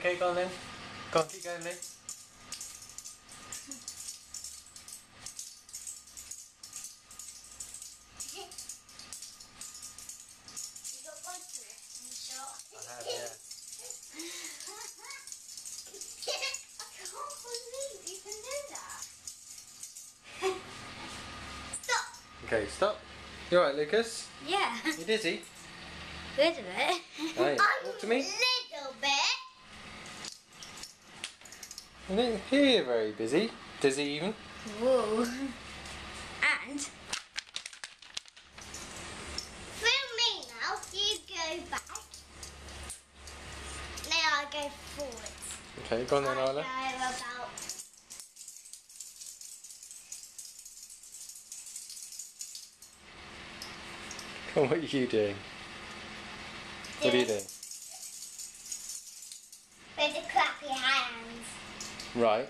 okay, go on then. Go on, keep going, Lee. You got one direction shot. I have, yeah. I can't believe you can do that. Stop. Okay, stop. You alright, Lucas? Yeah. You dizzy? Good of it. Hey, I'm to me. little bit. I didn't hear you very busy. Dizzy even. Whoa. And film me now. You go back. Now I go forward. Okay, go on then, I go Isla. about. Come on, what are you doing? What are you doing? With the clappy hands. Right.